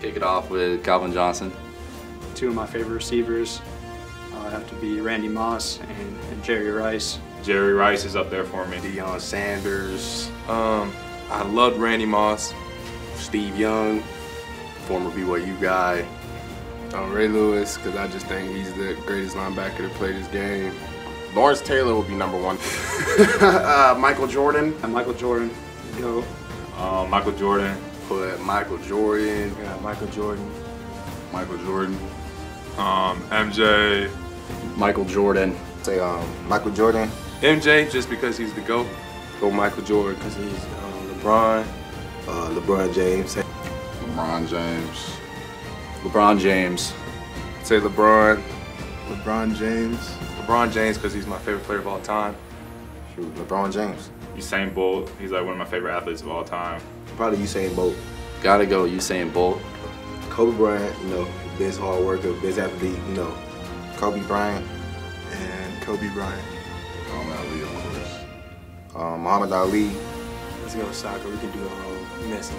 Kick it off with Calvin Johnson. Two of my favorite receivers uh, have to be Randy Moss and, and Jerry Rice. Jerry Rice is up there for me. Deion Sanders, Um, I loved Randy Moss. Steve Young, former BYU guy. Uh, Ray Lewis, because I just think he's the greatest linebacker to play this game. Lawrence Taylor will be number one. uh, Michael Jordan. And Michael Jordan, go. Um, Michael Jordan. Put Michael Jordan. got Michael Jordan. Michael Jordan. Um, MJ. Michael Jordan. Say um, Michael Jordan. MJ, just because he's the GOAT. Go Michael Jordan. Because he's um, LeBron. Uh, LeBron James. LeBron James. LeBron James. Say LeBron. LeBron James. LeBron James, because he's my favorite player of all time. Shoot, LeBron James. Usain Bolt. He's like one of my favorite athletes of all time. Probably Usain Bolt. Gotta go Usain Bolt. Kobe Bryant, you know, best hard worker, best athlete, you know. Kobe Bryant. And Kobe Bryant. Muhammad Ali, of course. Um, Muhammad Ali. Let's go soccer. We can do a whole Messi.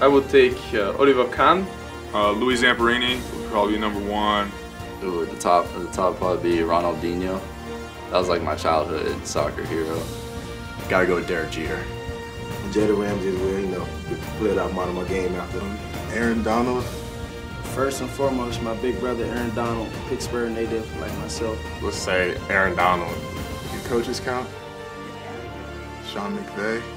I would take uh, Oliver Kahn. Uh, Louis Zamperini would probably be number one. Ooh, at the top, at the top would probably be Ronaldinho. That was like my childhood soccer hero. Gotta go with Derek Jeter. Jalen Ramsey as well, you know. We played out of my game after. him. Aaron Donald. First and foremost, my big brother Aaron Donald, Pittsburgh native like myself. Let's say Aaron Donald. Your coaches count? Sean McVay.